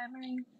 Bye, Marie.